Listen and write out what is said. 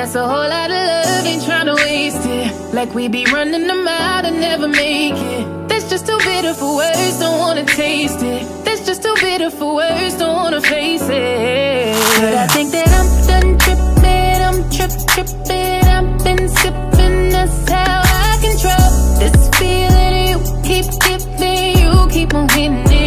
that's a whole lot of love, ain't tryna waste it. Like we be running them out and never make it. That's just too bitter for words, don't wanna taste it. That's just too bitter for words, don't wanna face it. But I think that I'm done tripping, I'm trip tripping. I've been sipping, that's how I control This feeling. You keep giving, you keep on hitting it.